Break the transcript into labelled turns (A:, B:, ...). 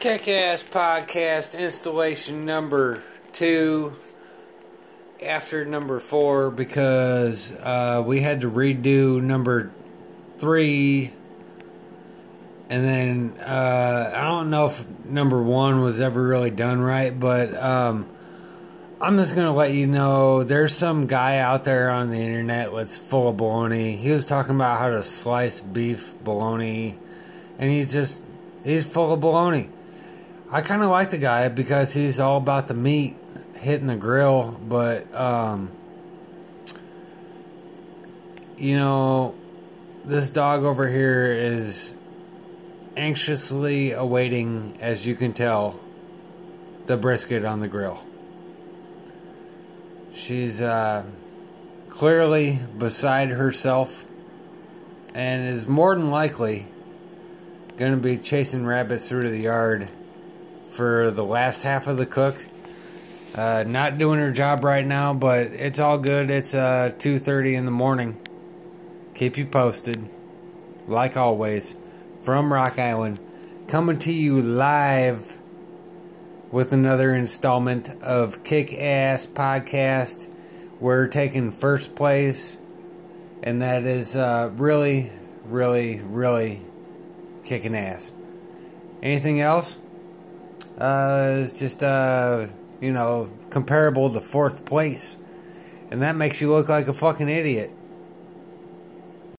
A: Kick Ass Podcast installation number two after number four because uh, we had to redo number three. And then uh, I don't know if number one was ever really done right, but um, I'm just gonna let you know there's some guy out there on the internet that's full of baloney. He was talking about how to slice beef bologna, and he's just he's full of baloney. I kind of like the guy because he's all about the meat hitting the grill, but um, you know, this dog over here is anxiously awaiting, as you can tell, the brisket on the grill. She's uh, clearly beside herself and is more than likely going to be chasing rabbits through to the yard for the last half of the cook. Uh, not doing her job right now, but it's all good. It's uh, 2.30 in the morning. Keep you posted. Like always, from Rock Island, coming to you live with another installment of Kick Ass Podcast. We're taking first place, and that is uh, really, really, really kicking ass. Anything else? Uh, it's just, uh, you know, comparable to fourth place. And that makes you look like a fucking idiot.